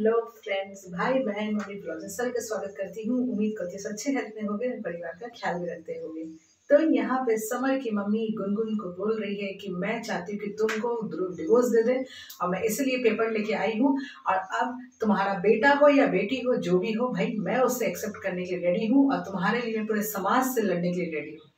Hello friends भाई बहन mummy sir का स्वागत करती हूँ। उम्मीद करती हूँ अच्छे हेल्थ में होंगे, परिवार का ख्याल भी रखते होंगे। तो यहाँ पे समर की मम्मी गुनगुन को बोल रही है कि मैं चाहती हूँ कि तुमको डिवोर्स दे दे और मैं इसलिए पेपर लेके आई हूँ और अब तुम्हारा बेटा हो या बेटी हो, जो भी हो, भाई, मैं उससे एक्सेप्ट करने के लिए रेडी हूँ और तुम्हारे लिए, पूरे समाज से लड़ने के लिए रेडी हूँ।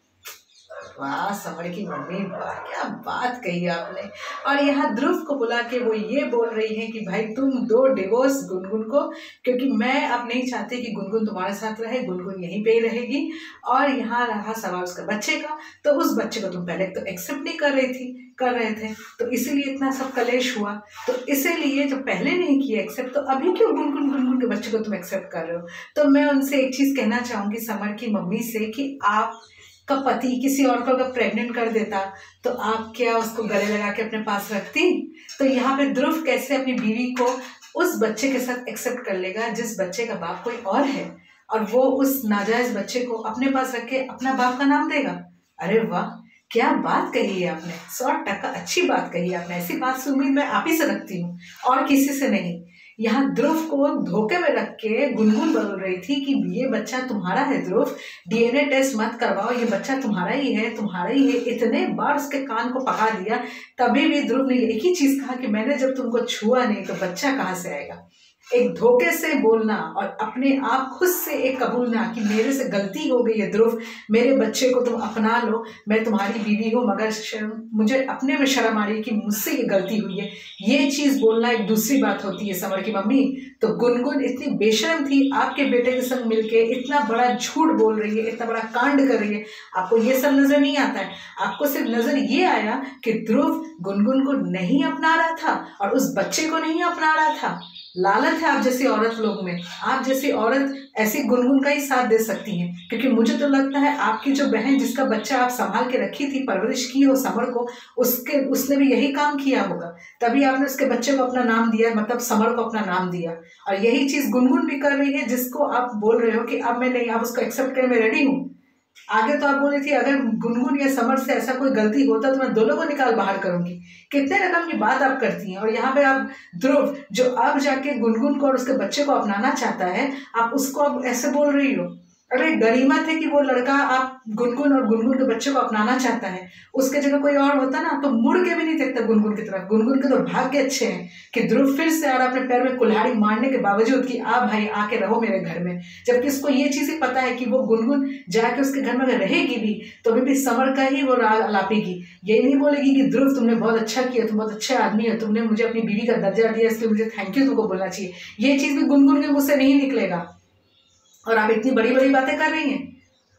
वाह, समर की मम्मी, वाह, क्या बात कही आपने। और यहाँ ध्रुव को बुला के वो ये बोल रही है कि भाई तुम दो डिवोर्स गुनगुन को, क्योंकि मैं अब नहीं चाहती कि गुनगुन तुम्हारे साथ रहे, गुनगुन यहीं पे ही रहेगी। और यहाँ रहा सवाल उसका बच्चे का तो उस बच्चे को तुम पहले तो एक्सेप्ट नहीं कर रही थी, कर रहे थे तो इसीलिए इतना सब कलेश हुआ। तो इसीलिए जब पहले नहीं किया एक्सेप्ट तो अभी क्यों गुनगुन गुनगुन के बच्चे को तुम एक्सेप्ट कर रहे हो? तो मैं उनसे एक चीज़ कहना चाहूँगी समर की मम्मी से कि आप का पति किसी और को अगर प्रेग्नेंट कर देता तो आप क्या उसको गले लगा के अपने पास रखती? तो यहाँ पे ध्रुव कैसे अपनी बीवी को उस बच्चे के साथ एक्सेप्ट कर लेगा, जिस बच्चे का बाप कोई और है? और वो उस नाजायज बच्चे को अपने पास रख के अपना बाप का नाम देगा? अरे वाह, क्या बात कही है आपने। सौ टका अच्छी बात कही है आपने। ऐसी बात से उम्मीद मैं आप ही से रखती हूँ, और किसी से नहीं। यहाँ ध्रुव को धोखे में रख के गुनगुन बोल रही थी कि ये बच्चा तुम्हारा है ध्रुव। डीएनए टेस्ट मत करवाओ, ये बच्चा तुम्हारा ही है, तुम्हारा ही है। इतने बार उसके कान को पका दिया, तभी भी ध्रुव ने एक ही चीज़ कहा कि मैंने जब तुमको छुआ नहीं तो बच्चा कहाँ से आएगा? एक धोखे से बोलना और अपने आप खुद से एक कबूलना कि मेरे से गलती हो गई है, ध्रुव, मेरे बच्चे को तुम अपना लो, मैं तुम्हारी बीवी हूँ, मगर मुझे अपने में शर्म आ रही है कि मुझसे ये गलती हुई है। ये चीज़ बोलना एक दूसरी बात होती है, समर की मम्मी। तो गुनगुन इतनी बेशरम थी, आपके बेटे के संग मिलके इतना बड़ा झूठ बोल रही है, इतना बड़ा कांड कर रही है, आपको ये सब नज़र नहीं आता है। आपको सिर्फ़ नज़र ये आया कि ध्रुव गुनगुन को नहीं अपना रहा था और उस बच्चे को नहीं अपना रहा था। लालच है आप जैसी औरत लोग में। आप जैसी औरत ऐसी गुनगुन का ही साथ दे सकती हैं। क्योंकि मुझे तो लगता है आपकी जो बहन जिसका बच्चा आप संभाल के रखी थी, परवरिश की हो, समर को, उसके, उसने भी यही काम किया होगा। तभी आपने उसके बच्चे को अपना नाम दिया मतलब समर को अपना नाम दिया। और यही चीज़ गुनगुन भी कर रही है, जिसको आप बोल रहे हो कि अब मैं नहीं, आप उसको एक्सेप्ट करें मैं रेडी हूँ। आगे तो आप बोल रही थी, अगर गुनगुन या समर से ऐसा कोई गलती होता तो मैं दोनों को निकाल बाहर करूँगी। कितने रकम की बात आप करती हैं? और यहाँ पे आप ध्रुव, जो अब जाके गुनगुन को और उसके बच्चे को अपनाना चाहता है, आप उसको अब ऐसे बोल रही हो? अरे गरीमत है कि वो लड़का आप गुनगुन और गुनगुन के बच्चे को अपनाना चाहता है। उसके जगह कोई और होता ना तो मुड़ के भी नहीं देखता गुनगुन की तरफ़। गुनगुन के तो भाग्य अच्छे हैं कि ध्रुव फिर से आ रहा अपने पैर में कुल्हाड़ी मारने के बावजूद कि आ भाई आके रहो मेरे घर में। जबकि उसको ये चीज़ ही पता है कि वो गुनगुन जाके उसके घर में अगर रहेगी भी तो अभी भी समर का ही वो राग लापेगी। ये नहीं बोलेगी कि ध्रुव तुमने बहुत अच्छा किया, तुम बहुत अच्छे आदमी है, तुमने मुझे अपनी बीवी का दर्जा दिया, इसलिए मुझे थैंक यू तुमको बोलना चाहिए। ये चीज़ भी गुनगुन के मुझसे नहीं निकलेगा। और आप इतनी बड़ी बड़ी बातें कर रही हैं।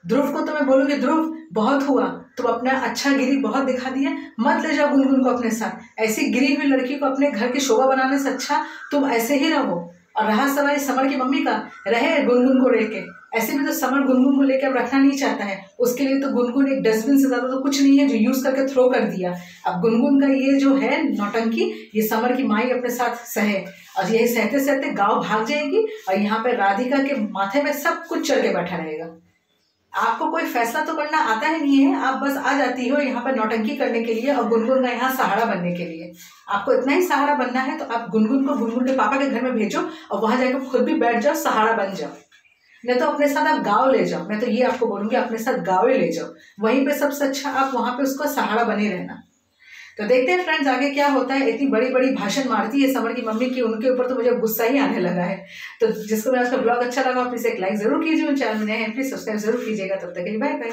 ध्रुव को तो मैं बोलूँगी, ध्रुव, बहुत हुआ। तुम अपना अच्छा गिरी बहुत दिखा दिया। मत ले जाओ गुनगुन को अपने साथ। ऐसी गिरी हुई लड़की को अपने घर की शोभा बनाने से अच्छा तुम ऐसे ही रहो। और रहा सवाई समर की मम्मी का, रहे गुनगुन को लेके। ऐसे में तो समर गुनगुन को लेकर अब रखना नहीं चाहता है। उसके लिए तो गुनगुन एक डस्टबिन से ज़्यादा तो कुछ नहीं है जो यूज़ करके थ्रो कर दिया। अब गुनगुन का ये जो है, नौटंकी, ये समर की माई अपने साथ सहे। और यही सहते सहते गाँव भाग जाएगी और यहाँ पे राधिका के माथे में सब कुछ चढ़ के बैठा रहेगा। आपको कोई फैसला तो करना आता ही नहीं है। आप बस आ जाती हो यहाँ पर नौटंकी करने के लिए और गुनगुन का यहाँ सहारा बनने के लिए। आपको इतना ही सहारा बनना है तो आप गुनगुन को गुनगुन के पापा के घर में भेजो और वहाँ जाकर खुद भी बैठ जाओ, सहारा बन जाओ। नहीं तो अपने साथ आप गाँव ले जाओ। मैं तो ये आपको बोलूँगी, अपने साथ गाँव ही ले जाओ। वहीं पर सबसे अच्छा आप वहाँ पे उसका सहारा बने रहना। तो देखते हैं फ्रेंड्स आगे क्या होता है। इतनी बड़ी बड़ी भाषण मारती है समर की मम्मी की उनके ऊपर तो मुझे गुस्सा ही आने लगा है। तो जिसको मेरा ब्लॉग अच्छा लगा प्लीज़ एक लाइक ज़रूर कीजिए चैनल में प्लीज़ सब्सक्राइब ज़रूर कीजिएगा। तब तक बाय बाय